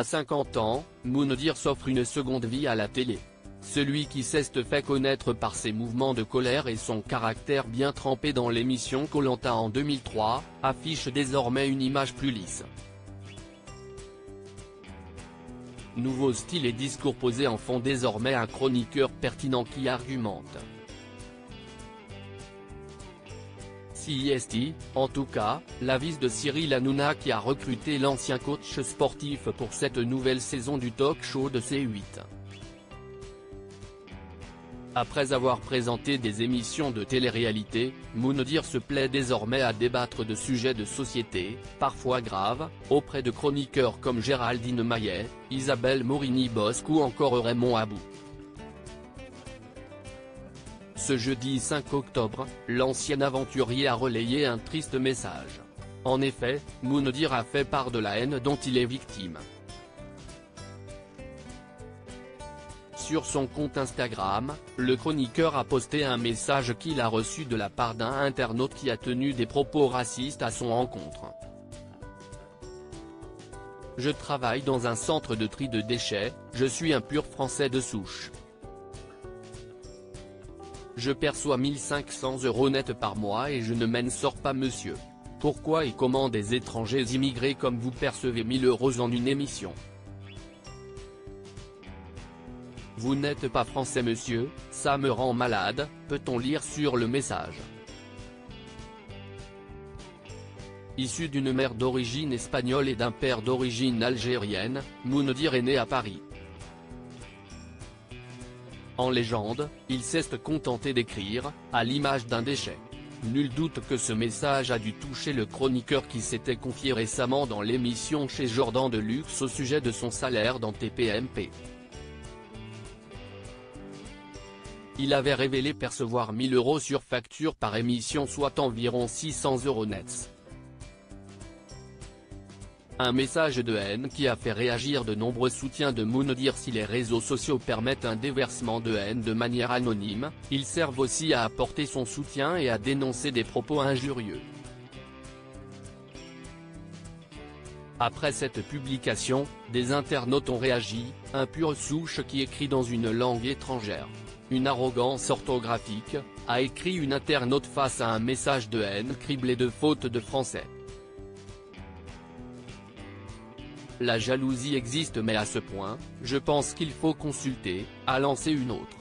À 50 ans, Moundir s'offre une seconde vie à la télé. Celui qui s'est fait connaître par ses mouvements de colère et son caractère bien trempé dans l'émission Colanta en 2003, affiche désormais une image plus lisse. Nouveau style et discours posés en font désormais un chroniqueur pertinent qui argumente. CIST, en tout cas, l'avis de Cyril Hanouna qui a recruté l'ancien coach sportif pour cette nouvelle saison du talk show de C8. Après avoir présenté des émissions de télé-réalité, Moundir se plaît désormais à débattre de sujets de société, parfois graves, auprès de chroniqueurs comme Géraldine Maillet, Isabelle Morini-Bosque ou encore Raymond Abou. Ce jeudi 5 octobre, l'ancien aventurier a relayé un triste message. En effet, Moundir a fait part de la haine dont il est victime. Sur son compte Instagram, le chroniqueur a posté un message qu'il a reçu de la part d'un internaute qui a tenu des propos racistes à son encontre. Je travaille dans un centre de tri de déchets, je suis un pur français de souche. Je perçois 1500 euros net par mois et je ne m'en sors pas monsieur. Pourquoi et comment des étrangers immigrés comme vous percevez 1000 euros en une émission? Vous n'êtes pas français monsieur, ça me rend malade, peut-on lire sur le message? Issu d'une mère d'origine espagnole et d'un père d'origine algérienne, Moundir est né à Paris. En légende, il s'est contenté d'écrire, à l'image d'un déchet. Nul doute que ce message a dû toucher le chroniqueur qui s'était confié récemment dans l'émission chez Jordan de Luxe au sujet de son salaire dans TPMP. Il avait révélé percevoir 1000 euros sur facture par émission soit environ 600 euros nets. Un message de haine qui a fait réagir de nombreux soutiens de Moundir si les réseaux sociaux permettent un déversement de haine de manière anonyme, ils servent aussi à apporter son soutien et à dénoncer des propos injurieux. Après cette publication, des internautes ont réagi, un pur souche qui écrit dans une langue étrangère une arrogance orthographique, a écrit une internaute face à un message de haine criblé de fautes de français. La jalousie existe mais à ce point, je pense qu'il faut consulter, a lancé une autre.